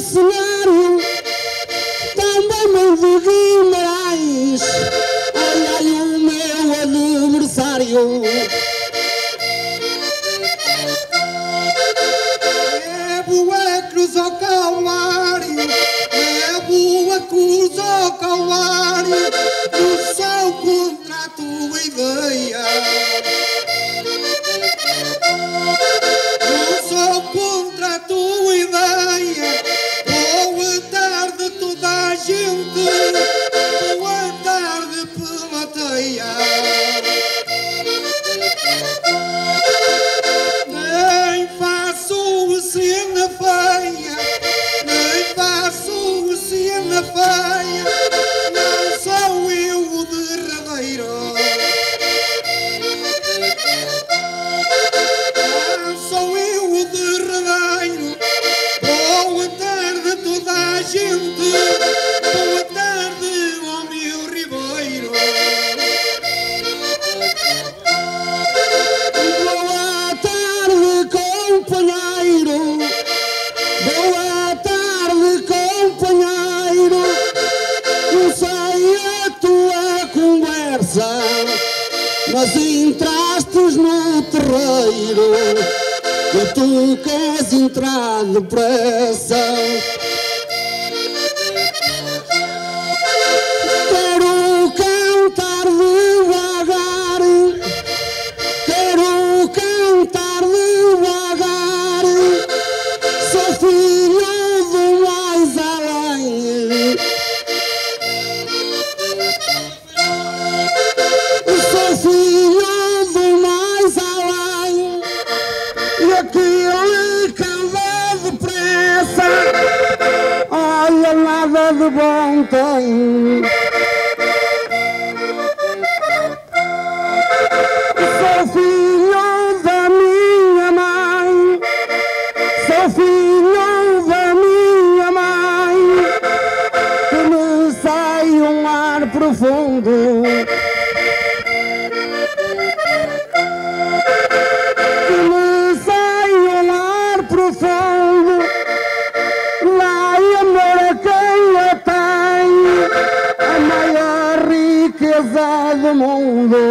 um riqueza do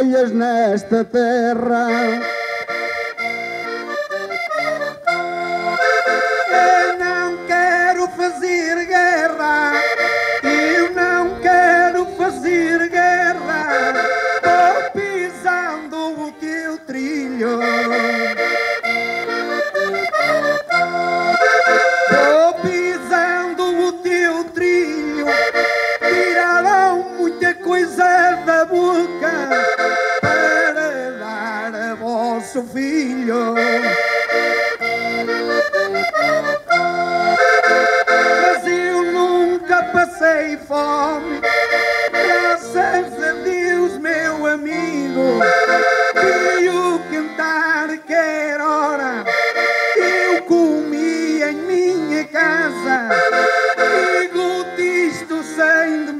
d'ovelles nesta terra. Sí.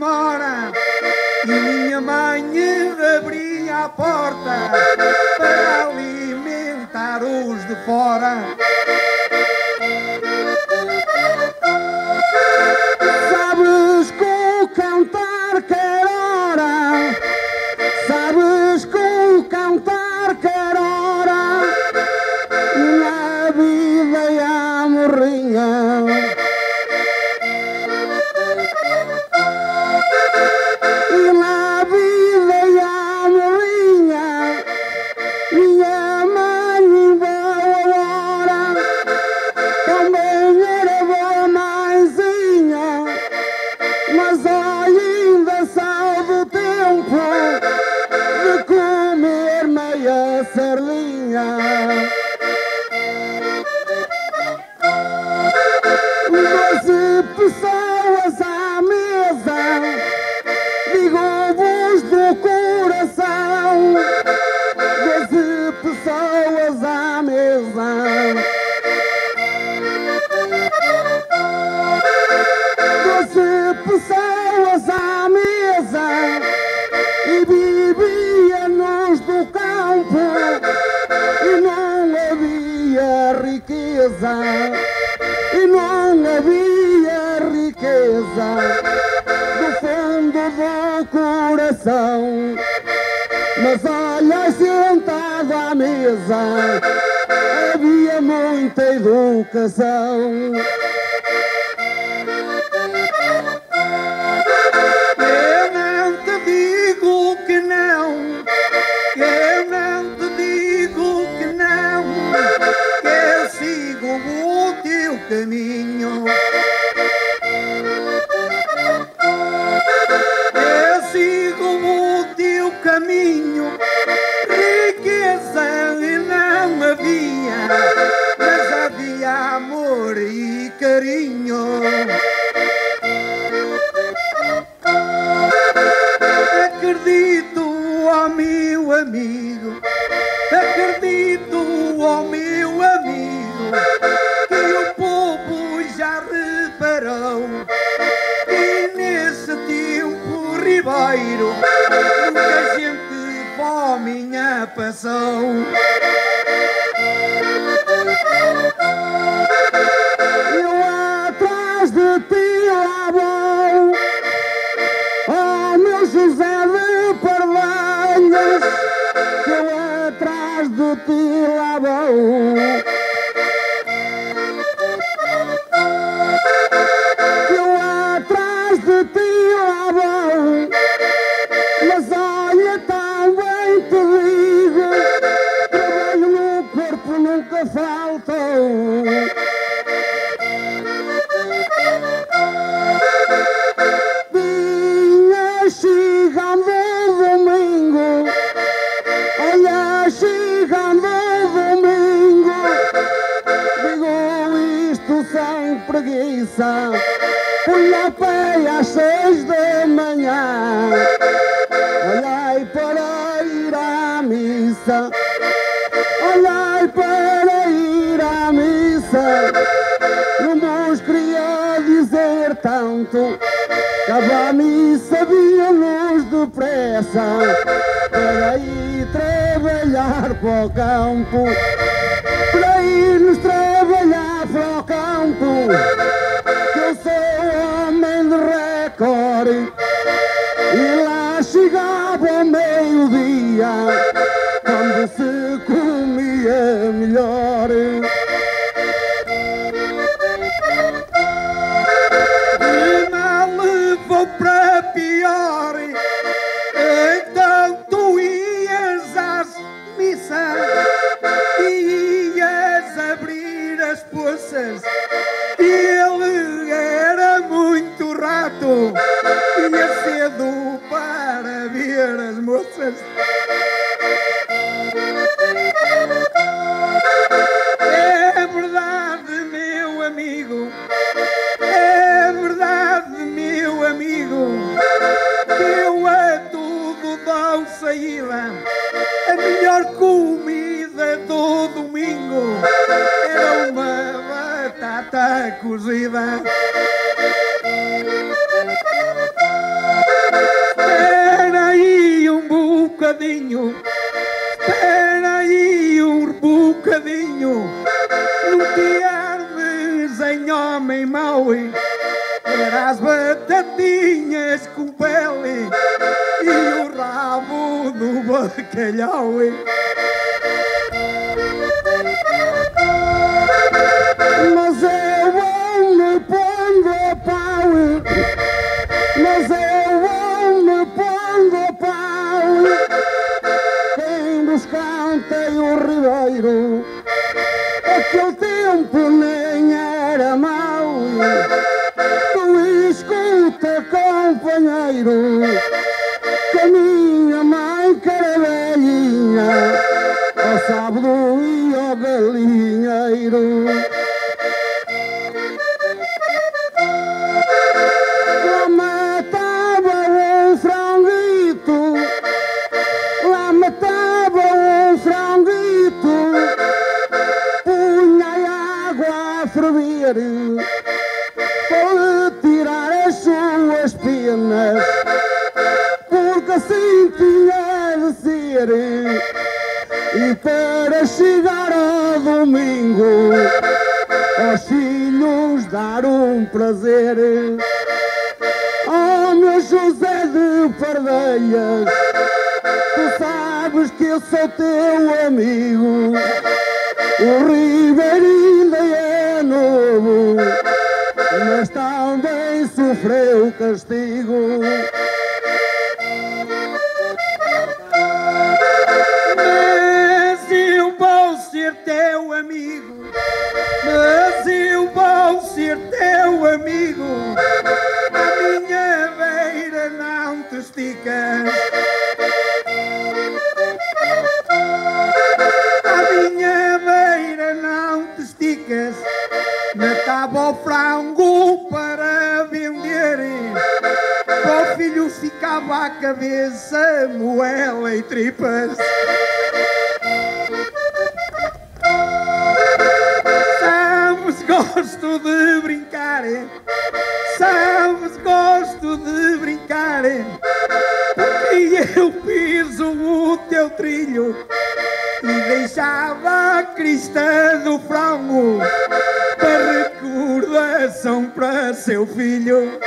morning. mesa havia muita educação. que o povo já reparou. E nesse tempo ribeiro, muita gente fome minha passou. coração para ir trabalhar é para o campo. cozida. Espera aí um bocadinho, espera aí um bocadinho, não te ardes em homem mau, terás batatinhas com pele e o rabo do bacalhau. que o tempo nem era mau. Tu escuta, companheiro. um prazer. Oh, meu José de Pardeias, tu sabes que eu sou teu amigo. O Ribeirinho é novo, mas também sofreu castigo. maravilho ficava à cabeça, moela e tripas. Sabes, gosto de brincar, sabes, gosto de brincar, porque eu piso o teu trilho e deixava a crista do frango para recordação para seu filho.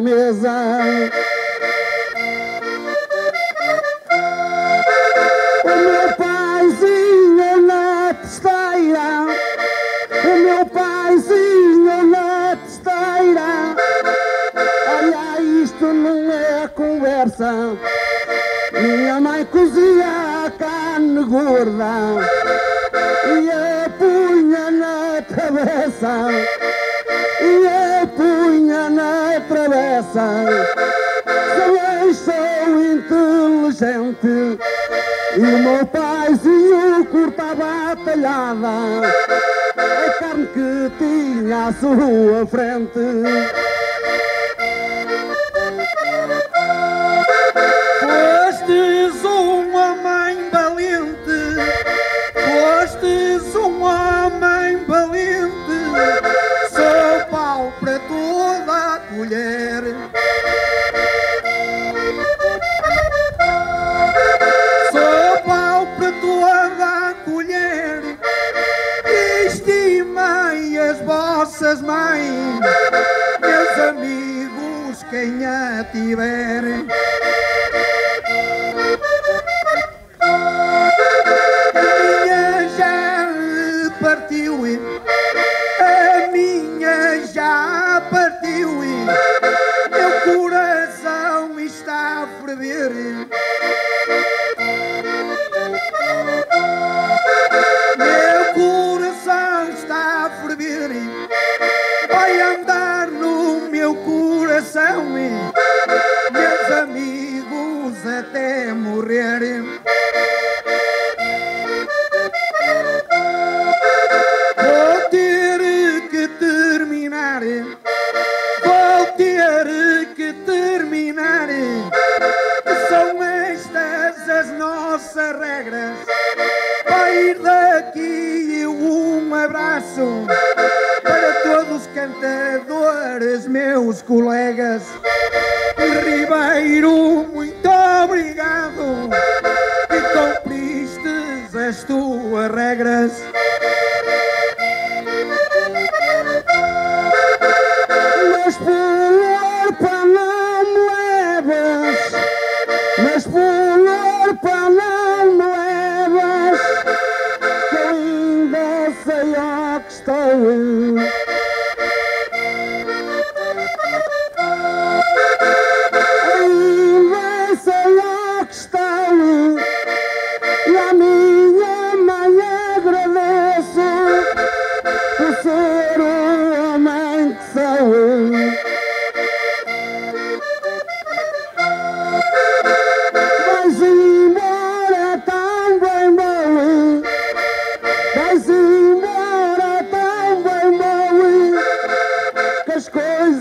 mesa. O meu O meu paizinho cortava a talhada, a carne que tinha à sua frente.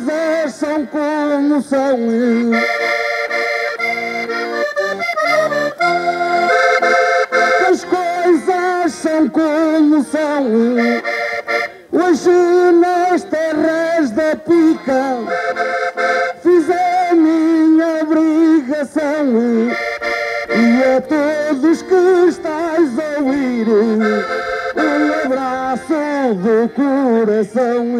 ver são como são. As coisas são como são. Hoje nas terras da pica fiz a minha obrigação e a todos que estás a ouvir um abraço do coração.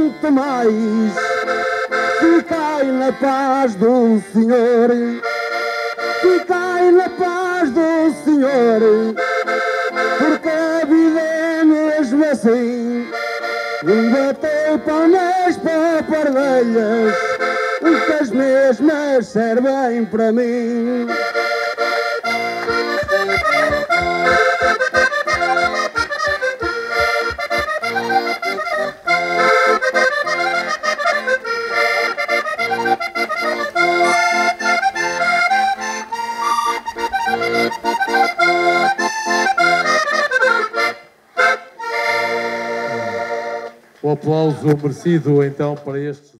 quanto mais ficai na paz do Senhor, ficai na paz do Senhor, porque a vida é mesmo assim. Um bateu pão nas papardelhas, que as mesmas servem para mim. aplauso merecido então para estes.